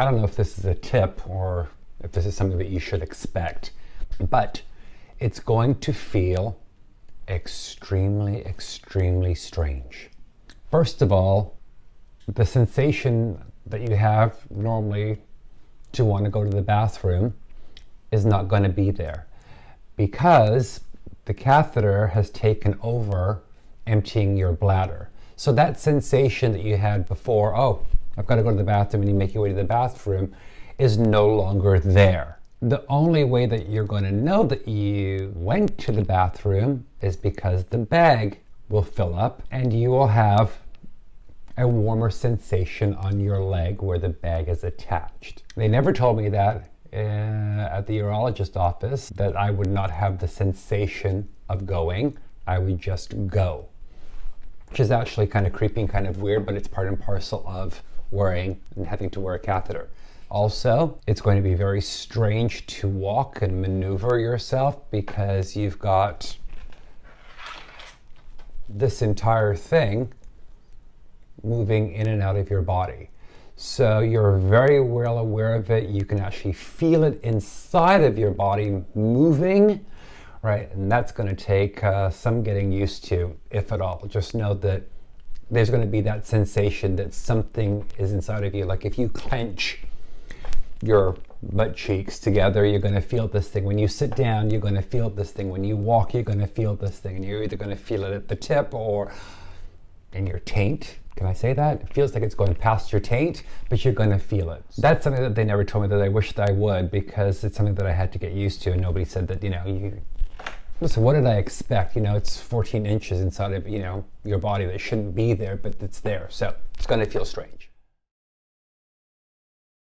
I don't know if this is a tip or if this is something that you should expect, but it's going to feel extremely, extremely strange. First of all, the sensation that you have normally to want to go to the bathroom is not going to be there because the catheter has taken over emptying your bladder. So that sensation that you had before, oh, I've got to go to the bathroom and you make your way to the bathroom, is no longer there. The only way that you're going to know that you went to the bathroom is because the bag will fill up and you will have a warmer sensation on your leg where the bag is attached. They never told me that uh, at the urologist office that I would not have the sensation of going. I would just go, which is actually kind of creepy and kind of weird, but it's part and parcel of wearing and having to wear a catheter. Also, it's going to be very strange to walk and maneuver yourself because you've got this entire thing moving in and out of your body. So you're very well aware of it. You can actually feel it inside of your body moving, right? And that's going to take uh, some getting used to, if at all. Just know that there's going to be that sensation that something is inside of you. Like if you clench your butt cheeks together, you're going to feel this thing. When you sit down, you're going to feel this thing. When you walk, you're going to feel this thing. And you're either going to feel it at the tip or in your taint can I say that? It feels like it's going past your taint, but you're going to feel it. That's something that they never told me that I wish that I would because it's something that I had to get used to, and nobody said that, you know, you. Listen, what did I expect? You know, it's 14 inches inside of, you know, your body that shouldn't be there, but it's there. So it's going to feel strange.